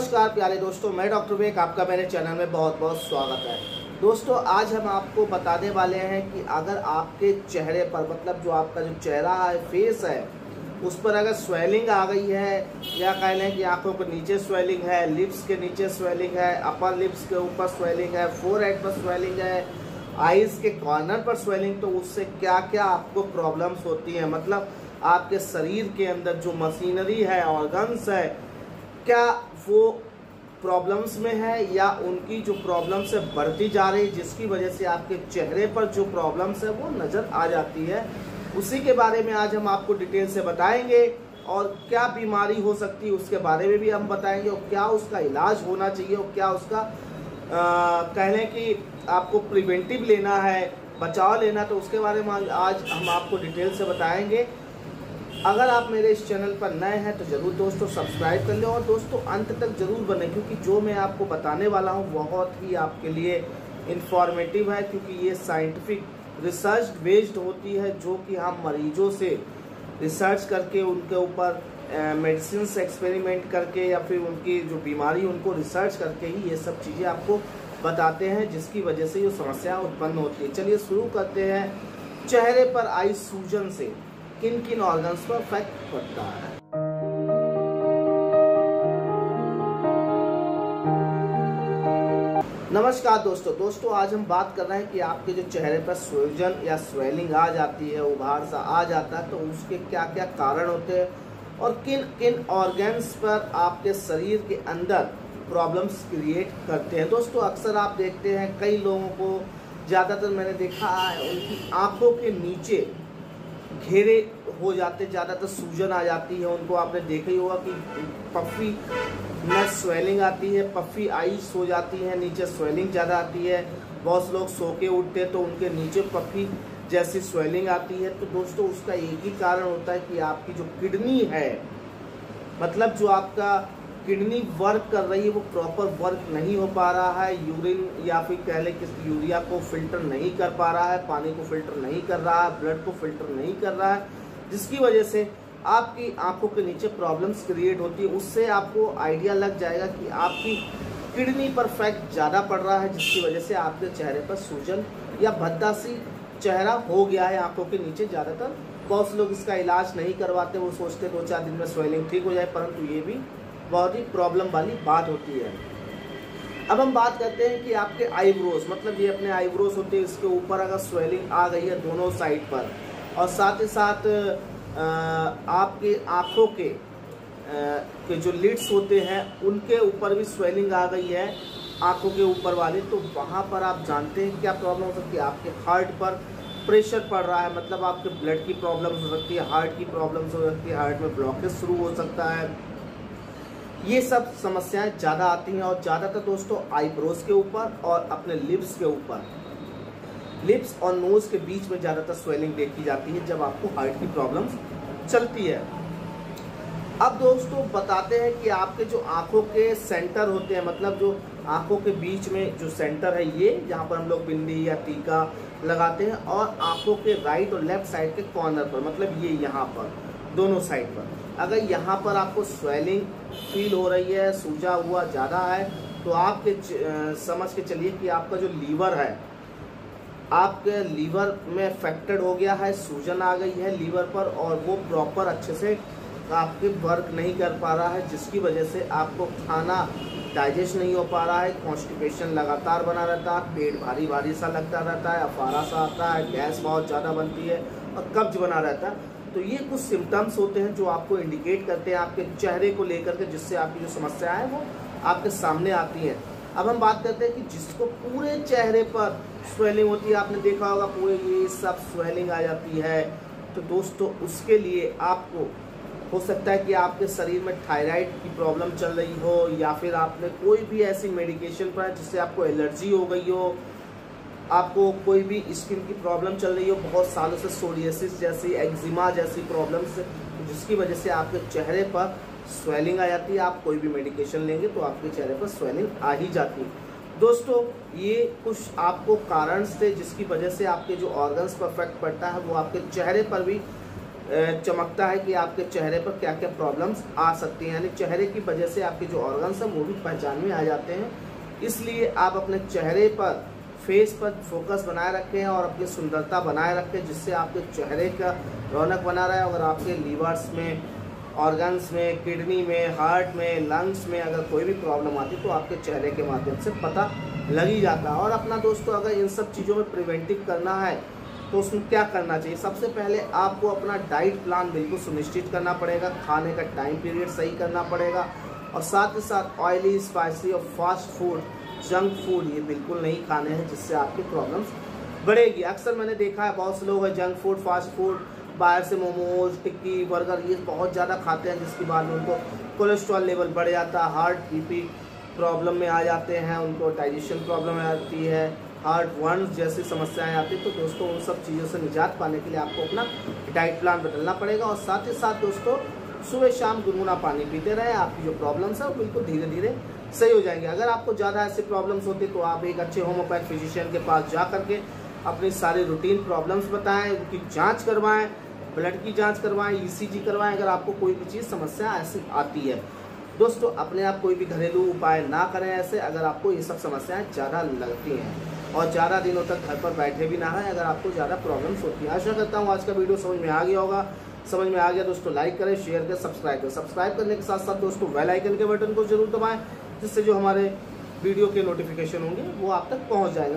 नमस्कार प्यारे दोस्तों, मैं डॉक्टर विवेक, आपका मेरे चैनल में बहुत बहुत स्वागत है। दोस्तों, आज हम आपको बताने वाले हैं कि अगर आपके चेहरे पर मतलब जो आपका जो चेहरा है फेस है, उस पर अगर स्वेलिंग आ गई है, या कह लें कि आँखों के नीचे स्वेलिंग है लिप्स के नीचे स्वेलिंग है अपर लिप्स के ऊपर स्वेलिंग है फोर पर स्वेलिंग है आइज़ के कॉर्नर पर स्वेलिंग तो उससे क्या क्या आपको प्रॉब्लम्स होती हैं? मतलब आपके शरीर के अंदर जो मशीनरी है ऑर्गन्स है, क्या वो प्रॉब्लम्स में है या उनकी जो प्रॉब्लम्स है बढ़ती जा रही जिसकी वजह से आपके चेहरे पर जो प्रॉब्लम्स है वो नज़र आ जाती है। उसी के बारे में आज हम आपको डिटेल से बताएँगे और क्या बीमारी हो सकती है उसके बारे में भी हम बताएँगे और क्या उसका इलाज होना चाहिए और क्या उसका कह लें कि आपको प्रिवेंटिव लेना है, बचाव लेना तो उसके बारे में आज हम आपको डिटेल से बताएँगे। अगर आप मेरे इस चैनल पर नए हैं तो ज़रूर दोस्तों सब्सक्राइब कर लें और दोस्तों अंत तक ज़रूर बने, क्योंकि जो मैं आपको बताने वाला हूँ, बहुत ही आपके लिए इन्फॉर्मेटिव है, क्योंकि ये साइंटिफिक रिसर्च बेस्ड होती है, जो कि हम मरीजों से रिसर्च करके, उनके ऊपर मेडिसिन एक्सपेरिमेंट करके, या फिर उनकी जो बीमारी, उनको रिसर्च करके ही ये सब चीज़ें आपको बताते हैं, जिसकी वजह से ये समस्या उत्पन्न होती है। चलिए शुरू करते हैं। चेहरे पर आई सूजन से। किन किन ऑर्गन्स पर इफ़ेक्ट पड़ता है। नमस्कार दोस्तों दोस्तों, आज हम बात कर रहे हैं कि आपके जो चेहरे पर सूजन या स्वेलिंग आ जाती है, उभार सा आ जाता है तो उसके क्या क्या कारण होते हैं और किन किन ऑर्गन्स पर आपके शरीर के अंदर प्रॉब्लम्स क्रिएट करते हैं। दोस्तों, अक्सर आप देखते हैं, कई लोगों को ज़्यादातर मैंने देखा है, उनकी आँखों के नीचे घेरे हो जाते, ज़्यादातर सूजन आ जाती है। उनको आपने देखा ही होगा कि पफ़ी में स्वेलिंग आती है, पफ़ी आइस हो जाती है, नीचे स्वेलिंग ज़्यादा आती है। बहुत लोग सो के उठते हैं तो उनके नीचे पफ़ी जैसी स्वेलिंग आती है। तो दोस्तों, उसका एक ही कारण होता है कि आपकी जो किडनी है मतलब जो आपका किडनी वर्क कर रही है, वो प्रॉपर वर्क नहीं हो पा रहा है यूरिन या फिर कह लें कि यूरिया को फ़िल्टर नहीं कर पा रहा है, पानी को फ़िल्टर नहीं कर रहा है ब्लड को फ़िल्टर नहीं कर रहा है, जिसकी वजह से आपकी आँखों के नीचे प्रॉब्लम्स क्रिएट होती है। उससे आपको आइडिया लग जाएगा कि आपकी किडनी पर फैक्ट ज़्यादा पड़ रहा है, जिसकी वजह से आपके चेहरे पर सूजन या भद्दा सी चेहरा हो गया है, आँखों के नीचे ज़्यादातर। बहुत से लोग इसका इलाज नहीं करवाते, वो सोचते दो चार दिन में स्वेलिंग ठीक हो जाए, परंतु ये भी बहुत ही प्रॉब्लम वाली बात होती है। अब हम बात करते हैं कि आपके आईब्रोज मतलब ये अपने आईब्रोज होते हैं, इसके ऊपर अगर स्वेलिंग आ गई है दोनों साइड पर, और साथ ही साथ आपके आँखों के के जो लिड्स होते हैं, उनके ऊपर भी स्वेलिंग आ गई है, आँखों के ऊपर वाले तो वहाँ पर आप जानते हैं क्या प्रॉब्लम हो सकती है? आपके हार्ट पर प्रेशर पड़ रहा है मतलब आपके ब्लड की प्रॉब्लम हो सकती है हार्ट की प्रॉब्लम्स हो सकती है हार्ट में ब्लॉकेज शुरू हो सकता है। ये सब समस्याएँ ज़्यादा आती हैं और ज़्यादातर दोस्तों आईब्रोज के ऊपर और अपने लिप्स के ऊपर। लिप्स और नोज़ के बीच में ज़्यादातर स्वेलिंग देखी जाती है जब आपको हार्ट की प्रॉब्लम चलती है। अब दोस्तों बताते हैं कि आपके जो आँखों के सेंटर होते हैं मतलब जो आँखों के बीच में जो सेंटर है ये जहाँ पर हम लोग बिंदी या टीका लगाते हैं और आँखों के राइट और लेफ़्ट साइड के कॉर्नर पर मतलब ये यहाँ पर। दोनों साइड पर। अगर यहाँ पर आपको स्वेलिंग फील हो रही है, सूजा हुआ ज़्यादा है तो आपके समझ के चलिए कि आपका जो लीवर है, आपके लीवर में अफेक्टेड हो गया है, सूजन आ गई है लीवर पर और वो प्रॉपर अच्छे से आपके वर्क नहीं कर पा रहा है, जिसकी वजह से आपको खाना डाइजेस्ट नहीं हो पा रहा है कॉन्स्टिपेशन लगातार बना रहता है, पेट भारी भारी सा लगता रहता है, अफारा सा आता है, गैस बहुत ज़्यादा बनती है और कब्ज बना रहता है। तो ये कुछ सिम्टम्स होते हैं जो आपको इंडिकेट करते हैं आपके चेहरे को लेकर के, जिससे आपकी जो समस्या है वो आपके सामने आती है। अब हम बात करते हैं कि जिसको पूरे चेहरे पर स्वेलिंग होती है, आपने देखा होगा पूरे ये सब स्वेलिंग आ जाती है। तो दोस्तों, उसके लिए आपको, हो सकता है कि आपके शरीर में थायराइड की प्रॉब्लम चल रही हो, या फिर आपने कोई भी ऐसी मेडिकेशन पर जिससे आपको एलर्जी हो गई हो आपको कोई भी स्किन की प्रॉब्लम चल रही हो, बहुत सालों से सोरियसिस जैसी एक्जिमा जैसी प्रॉब्लम्स जिसकी वजह से आपके चेहरे पर स्वेलिंग आ जाती है। आप कोई भी मेडिकेशन लेंगे तो आपके चेहरे पर स्वेलिंग आ ही जाती है। दोस्तों, ये कुछ आपको कारण थे जिसकी वजह से आपके जो ऑर्गन्स पर इफ़ेक्ट पड़ता है, वो आपके चेहरे पर भी चमकता है कि आपके चेहरे पर क्या क्या प्रॉब्लम्स आ सकती हैं। यानी चेहरे की वजह से आपके जो ऑर्गन्स हैं, वो भी पहचान में आ जाते हैं। इसलिए आप अपने चेहरे पर फेस पर फोकस बनाए रखें और अपनी सुंदरता बनाए रखें, जिससे आपके चेहरे का रौनक बना रहे। अगर आपके लीवर्स में ऑर्गन्स में किडनी में हार्ट में लंग्स में अगर कोई भी प्रॉब्लम आती तो आपके चेहरे के माध्यम से पता लग ही जाता है। और अपना दोस्तों, अगर इन सब चीज़ों में प्रिवेंटिव करना है तो उसमें क्या करना चाहिए? सबसे पहले आपको अपना डाइट प्लान बिल्कुल सुनिश्चित करना पड़ेगा। खाने का टाइम पीरियड सही करना पड़ेगा। और साथ ही साथ ऑयली स्पाइसी और फास्ट फ़ूड जंक फ़ूड, ये बिल्कुल नहीं खाने हैं, जिससे आपकी प्रॉब्लम्स बढ़ेगी। अक्सर मैंने देखा है, बहुत से लोग हैं जंक फ़ूड फास्ट फ़ूड बाहर से मोमोज टिक्की बर्गर ये बहुत ज़्यादा खाते हैं, जिसके बाद में उनको कोलेस्ट्रॉल लेवल बढ़ जाता है हार्ट बी प्रॉब्लम में आ जाते हैं, उनको डाइजेशन प्रॉब्लम आती है हार्ट वर्म्स जैसी समस्याएँ आती है। तो दोस्तों, उन सब चीज़ों से निजात पाने के लिए आपको अपना डाइट प्लान बदलना पड़ेगा और साथ ही साथ दोस्तों सुबह शाम गुनगुना पानी पीते रहें, आपकी जो प्रॉब्लम्स है वो बिल्कुल धीरे धीरे सही हो जाएँगे। अगर आपको ज़्यादा ऐसी प्रॉब्लम्स होती तो आप एक अच्छे होम्योपैथ फिजिशियन के पास जा करके अपनी सारी रूटीन प्रॉब्लम्स बताएँ, उनकी जाँच करवाएँ ब्लड की जाँच करवाएँ ईसीजी करवाएँ, अगर आपको कोई भी चीज़, समस्या ऐसी आती है। दोस्तों, अपने आप कोई भी घरेलू उपाय ना करें ऐसे, अगर आपको ये सब समस्याएँ ज़्यादा लगती हैं। और ज़्यादा दिनों तक घर पर बैठे भी ना है अगर आपको ज़्यादा प्रॉब्लम्स होती है। आशा करता हूँ आज का वीडियो समझ में आ गया होगा। समझ में आ गया दोस्तों लाइक करें शेयर करें सब्सक्राइब करें। सब्सक्राइब करने के साथ साथ दोस्तों वेल आइकन के बटन को ज़रूर दबाएँ, जिससे जो हमारे वीडियो के नोटिफिकेशन होंगे, वो आप तक पहुँच जाएँगे।